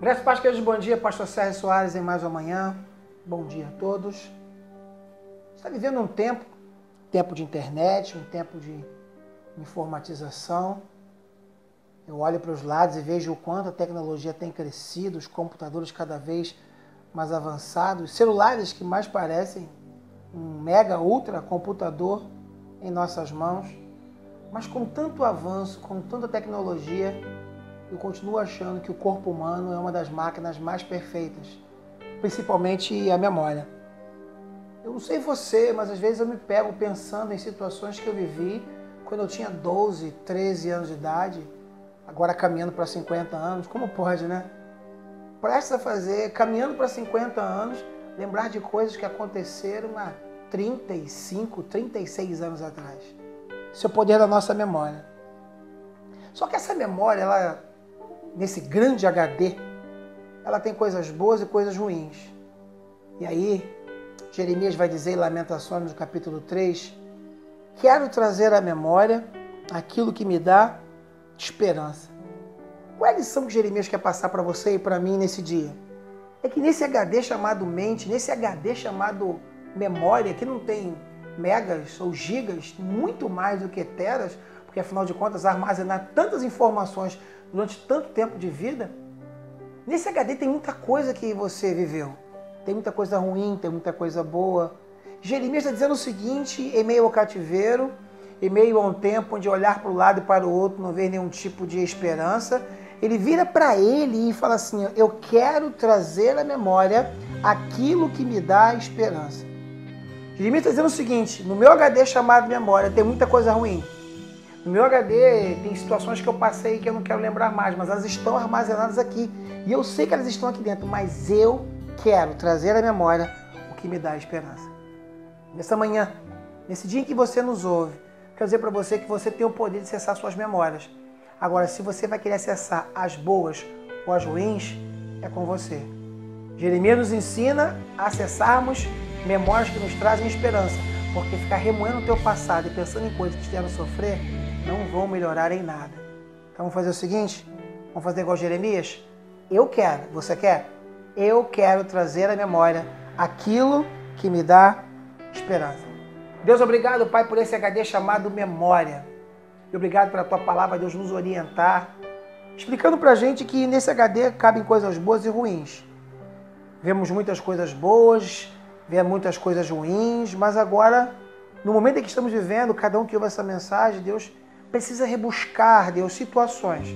Graças Paz, bom dia. Pastor Sérgio Soares em mais uma manhã. Bom dia a todos. Está vivendo um tempo, tempo de internet, um tempo de informatização. Eu olho para os lados e vejo o quanto a tecnologia tem crescido, os computadores cada vez mais avançados, os celulares que mais parecem um mega ultra computador em nossas mãos. Mas com tanto avanço, com tanta tecnologia, eu continuo achando que o corpo humano é uma das máquinas mais perfeitas, principalmente a memória. Eu não sei você, mas às vezes eu me pego pensando em situações que eu vivi quando eu tinha 12, 13 anos de idade, agora caminhando para 50 anos. Como pode, né? Presta a fazer, caminhando para 50 anos, lembrar de coisas que aconteceram há 35, 36 anos atrás. Isso é o poder da nossa memória. Só que essa memória, ela nesse grande HD, ela tem coisas boas e coisas ruins. E aí, Jeremias vai dizer em Lamentações, no capítulo 3, quero trazer à memória aquilo que me dá esperança. Qual é a lição que Jeremias quer passar para você e para mim nesse dia? É que nesse HD chamado mente, nesse HD chamado memória, que não tem megas ou gigas, muito mais do que teras, porque afinal de contas armazenar tantas informações durante tanto tempo de vida, nesse HD tem muita coisa que você viveu. Tem muita coisa ruim, tem muita coisa boa. Jeremias está dizendo o seguinte, em meio ao cativeiro, em meio a um tempo onde olhar para o lado e para o outro não ver nenhum tipo de esperança, ele vira para ele e fala assim: Eu quero trazer à memória aquilo que me dá esperança. Jeremias está dizendo o seguinte: no meu HD chamado memória tem muita coisa ruim. No meu HD tem situações que eu passei que eu não quero lembrar mais, mas elas estão armazenadas aqui. E eu sei que elas estão aqui dentro, mas eu quero trazer à memória o que me dá esperança. Nessa manhã, nesse dia em que você nos ouve, quero dizer para você que você tem o poder de acessar suas memórias. Agora, se você vai querer acessar as boas ou as ruins, é com você. Jeremias nos ensina a acessarmos memórias que nos trazem esperança, porque ficar remoendo o teu passado e pensando em coisas que te fizeram sofrer não vão melhorar em nada. Então vamos fazer o seguinte? Vamos fazer igual Jeremias? Eu quero, você quer? Eu quero trazer à memória aquilo que me dá esperança. Deus, obrigado, Pai, por esse HD chamado memória. E obrigado pela tua palavra, Deus, nos orientar, explicando pra gente que nesse HD cabem coisas boas e ruins. Vemos muitas coisas boas, vemos muitas coisas ruins, mas agora, no momento em que estamos vivendo, cada um que ouve essa mensagem, Deus precisa rebuscar, Deus, situações.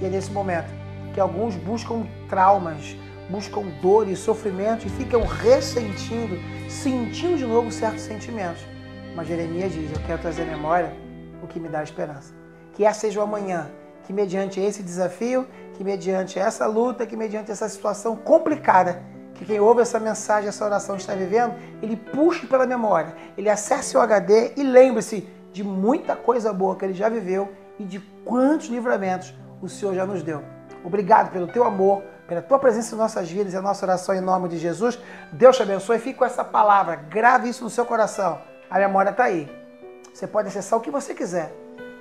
E é nesse momento que alguns buscam traumas, buscam dores, sofrimentos e ficam ressentindo, sentindo de novo certos sentimentos. Mas Jeremias diz: Eu quero trazer à memória o que me dá esperança. Que essa seja o amanhã, que mediante esse desafio, que mediante essa luta, que mediante essa situação complicada, que quem ouve essa mensagem, essa oração está vivendo, ele puxe pela memória, ele acesse o HD e lembre-se de muita coisa boa que ele já viveu e de quantos livramentos o Senhor já nos deu. Obrigado pelo teu amor, pela tua presença em nossas vidas e a nossa oração em nome de Jesus. Deus te abençoe. Fique com essa palavra, grave isso no seu coração. A memória está aí. Você pode acessar o que você quiser.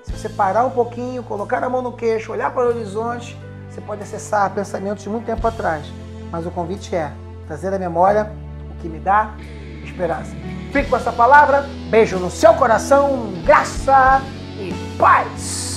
Se você parar um pouquinho, colocar a mão no queixo, olhar para o horizonte, você pode acessar pensamentos de muito tempo atrás. Mas o convite é trazer à memória o que me dá esperança. Com essa palavra. Beijo no seu coração, graça e paz.